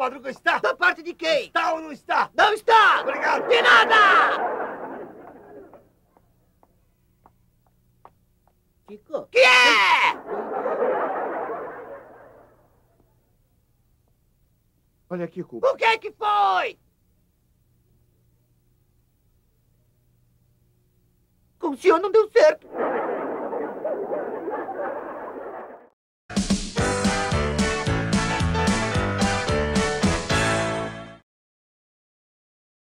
Madruga está? Da parte de quem? Está ou não está? Não está! Obrigado. De nada! Chico, Que é? Olha aqui, Cuba. O que é que foi? Com o senhor não deu certo.